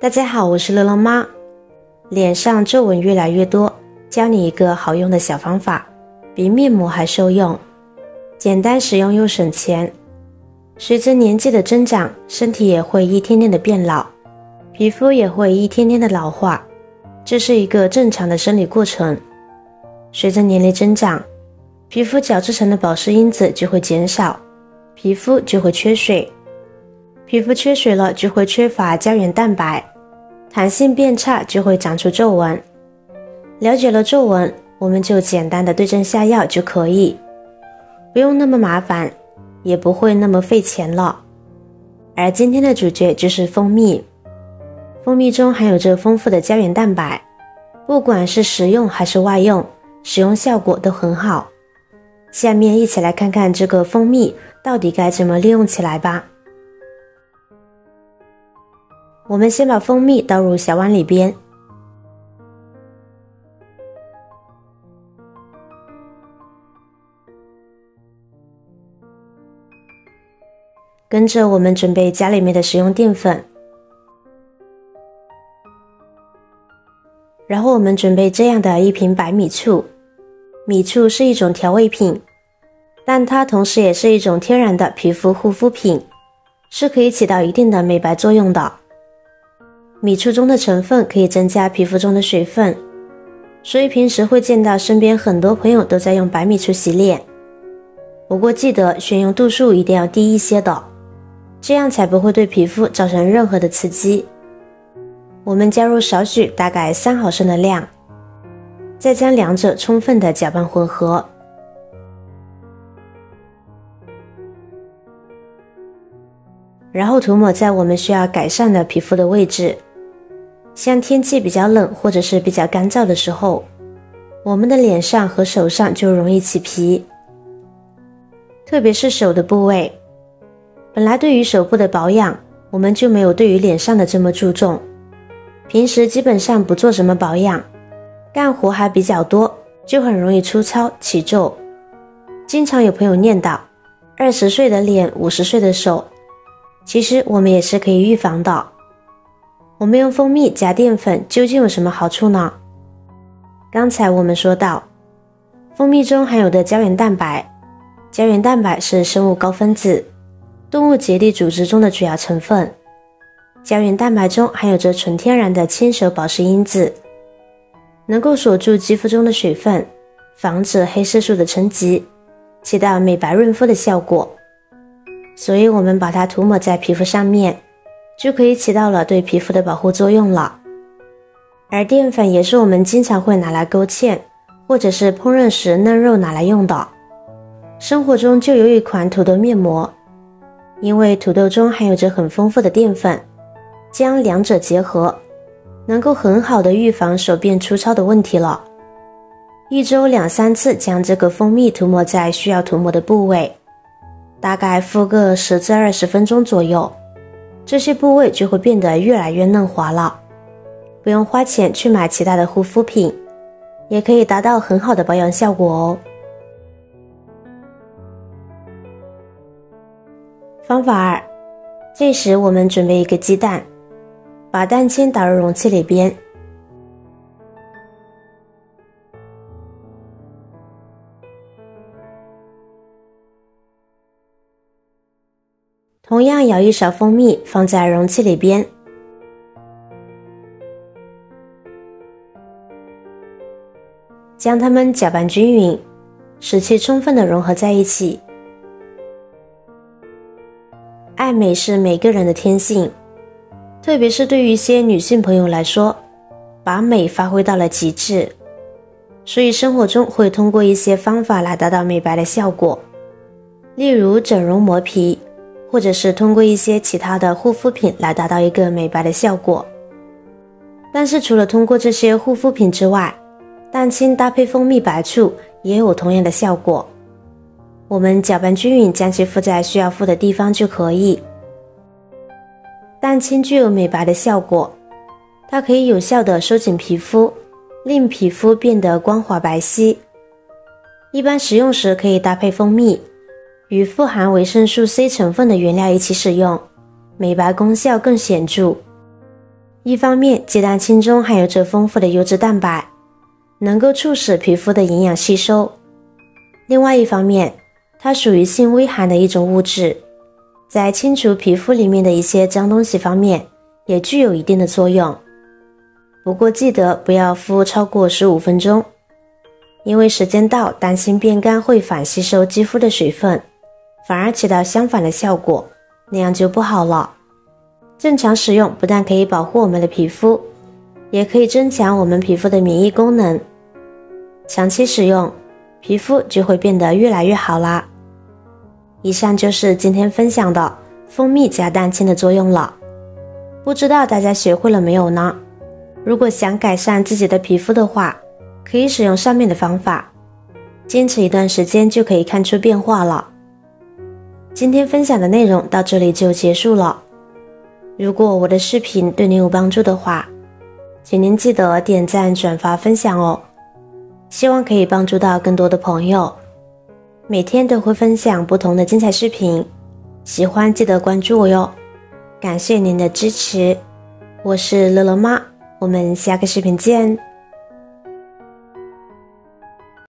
大家好，我是乐乐妈。脸上皱纹越来越多，教你一个好用的小方法，比面膜还受用，简单实用又省钱。随着年纪的增长，身体也会一天天的变老，皮肤也会一天天的老化，这是一个正常的生理过程。随着年龄增长，皮肤角质层的保湿因子就会减少，皮肤就会缺水。皮肤缺水了，就会缺乏胶原蛋白，弹性变差，就会长出皱纹。了解了皱纹，我们就简单的对症下药就可以，不用那么麻烦，也不会那么费钱了。而今天的主角就是蜂蜜，蜂蜜中含有着丰富的胶原蛋白，不管是食用还是外用，使用效果都很好。下面一起来看看这个蜂蜜到底该怎么利用起来吧。我们先把蜂蜜倒入小碗里边，跟着我们准备家里面的食用淀粉，然后我们准备这样的一瓶白米醋。米醋是一种调味品，但它同时也是一种天然的皮肤护肤品，是可以起到一定的美白作用的。米醋中的成分可以增加皮肤中的水分，所以平时会见到身边很多朋友都在用白米醋洗脸。不过记得选用度数一定要低一些的，这样才不会对皮肤造成任何的刺激。我们加入少许，大概三毫升的量，再将两者充分的搅拌混合。然后涂抹在我们需要改善的皮肤的位置，像天气比较冷或者是比较干燥的时候，我们的脸上和手上就容易起皮，特别是手的部位。本来对于手部的保养，我们就没有对于脸上的这么注重，平时基本上不做什么保养，干活还比较多，就很容易粗糙起皱。经常有朋友念叨：二十岁的脸，五十岁的手。其实我们也是可以预防的。我们用蜂蜜加淀粉究竟有什么好处呢？刚才我们说到，蜂蜜中含有的胶原蛋白，胶原蛋白是生物高分子，动物结缔组织中的主要成分。胶原蛋白中含有着纯天然的亲手保湿因子，能够锁住肌肤中的水分，防止黑色素的沉积，起到美白润肤的效果。所以，我们把它涂抹在皮肤上面，就可以起到了对皮肤的保护作用了。而淀粉也是我们经常会拿来勾芡，或者是烹饪时嫩肉拿来用的。生活中就有一款土豆面膜，因为土豆中含有着很丰富的淀粉，将两者结合，能够很好的预防手变粗糙的问题了。一周两三次将这个蜂蜜涂抹在需要涂抹的部位。大概敷个十至二十分钟左右，这些部位就会变得越来越嫩滑了。不用花钱去买其他的护肤品，也可以达到很好的保养效果哦。方法二，这时我们准备一个鸡蛋，把蛋清打入容器里边。同样舀一勺蜂蜜放在容器里边，将它们搅拌均匀，使其充分的融合在一起。爱美是每个人的天性，特别是对于一些女性朋友来说，把美发挥到了极致，所以生活中会通过一些方法来达到美白的效果，例如整容磨皮。或者是通过一些其他的护肤品来达到一个美白的效果，但是除了通过这些护肤品之外，蛋清搭配蜂蜜白醋也有同样的效果。我们搅拌均匀，将其敷在需要敷的地方就可以。蛋清具有美白的效果，它可以有效的收紧皮肤，令皮肤变得光滑白皙。一般食用时可以搭配蜂蜜。与富含维生素 C 成分的原料一起使用，美白功效更显著。一方面，鸡蛋清中含有着丰富的优质蛋白，能够促使皮肤的营养吸收；另外一方面，它属于性微寒的一种物质，在清除皮肤里面的一些脏东西方面也具有一定的作用。不过记得不要敷超过十五分钟，因为时间到，担心变干会反吸收肌肤的水分，反而起到相反的效果，那样就不好了。正常使用不但可以保护我们的皮肤，也可以增强我们皮肤的免疫功能。长期使用，皮肤就会变得越来越好啦。以上就是今天分享的蜂蜜加蛋清的作用了。不知道大家学会了没有呢？如果想改善自己的皮肤的话，可以使用上面的方法，坚持一段时间就可以看出变化了。今天分享的内容到这里就结束了。如果我的视频对您有帮助的话，请您记得点赞、转发、分享哦。希望可以帮助到更多的朋友。每天都会分享不同的精彩视频，喜欢记得关注我哟。感谢您的支持，我是乐乐妈，我们下个视频见。